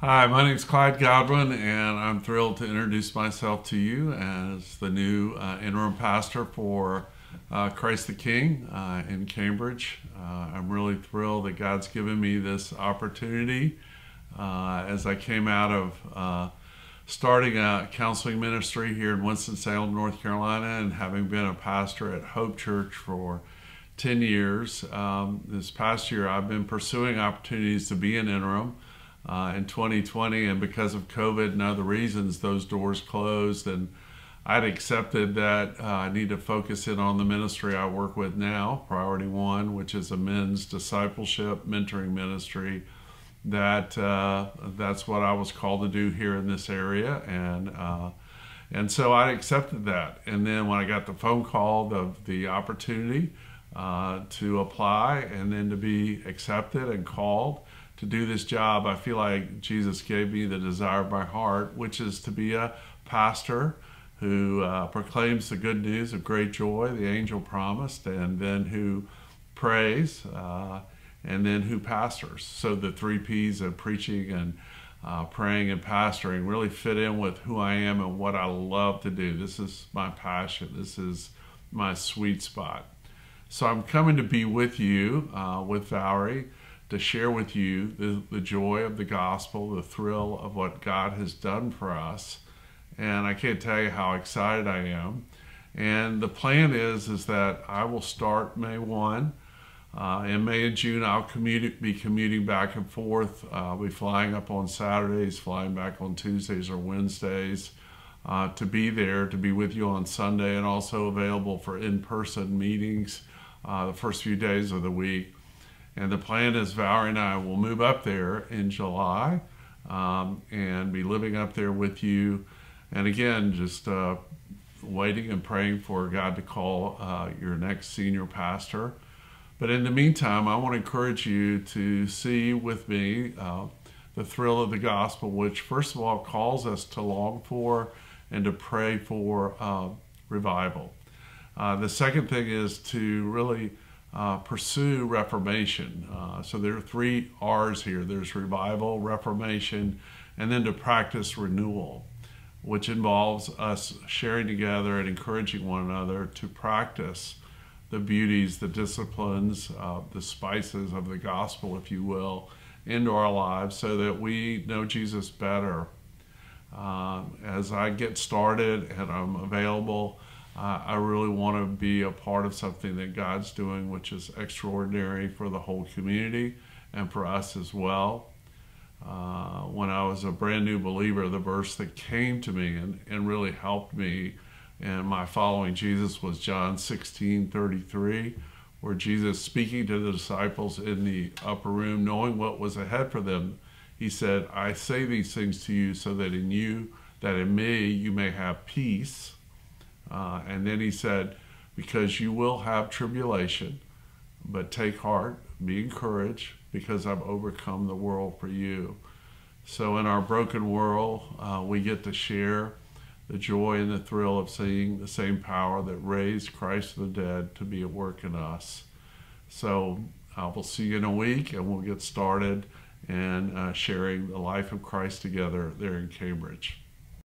Hi, my name is Clyde Godwin, and I'm thrilled to introduce myself to you as the new uh, interim pastor for uh, Christ the King uh, in Cambridge. Uh, I'm really thrilled that God's given me this opportunity uh, as I came out of uh, starting a counseling ministry here in Winston-Salem, North Carolina, and having been a pastor at Hope Church for 10 years. Um, this past year, I've been pursuing opportunities to be an interim uh, in 2020, and because of COVID and other reasons, those doors closed. And I'd accepted that uh, I need to focus in on the ministry I work with now, Priority One, which is a men's discipleship mentoring ministry. That uh, that's what I was called to do here in this area, and uh, and so I accepted that. And then when I got the phone call, the the opportunity uh, to apply, and then to be accepted and called to do this job, I feel like Jesus gave me the desire of my heart, which is to be a pastor who uh, proclaims the good news of great joy, the angel promised, and then who prays, uh, and then who pastors. So the three P's of preaching and uh, praying and pastoring really fit in with who I am and what I love to do. This is my passion. This is my sweet spot. So I'm coming to be with you, uh, with Valerie to share with you the, the joy of the gospel, the thrill of what God has done for us. And I can't tell you how excited I am. And the plan is is that I will start May 1. Uh, in May and June, I'll commute, be commuting back and forth. Uh, I'll be flying up on Saturdays, flying back on Tuesdays or Wednesdays uh, to be there, to be with you on Sunday, and also available for in person meetings uh, the first few days of the week. And the plan is Valerie and I will move up there in July um, and be living up there with you. And again, just uh, waiting and praying for God to call uh, your next senior pastor. But in the meantime, I want to encourage you to see with me uh, the thrill of the gospel, which first of all calls us to long for and to pray for uh, revival. Uh, the second thing is to really uh, pursue reformation. Uh, so there are three R's here there's revival, reformation, and then to practice renewal, which involves us sharing together and encouraging one another to practice the beauties, the disciplines, uh, the spices of the gospel, if you will, into our lives so that we know Jesus better. Uh, as I get started and I'm available, uh, I really want to be a part of something that God's doing, which is extraordinary for the whole community and for us as well. Uh, when I was a brand new believer, the verse that came to me and, and really helped me in my following Jesus was John 16 33, where Jesus, speaking to the disciples in the upper room, knowing what was ahead for them, he said, I say these things to you so that in you, that in me, you may have peace. Uh, and then he said, Because you will have tribulation, but take heart, be encouraged, because I've overcome the world for you. So, in our broken world, uh, we get to share the joy and the thrill of seeing the same power that raised Christ from the dead to be at work in us. So, I will see you in a week and we'll get started and uh, sharing the life of Christ together there in Cambridge.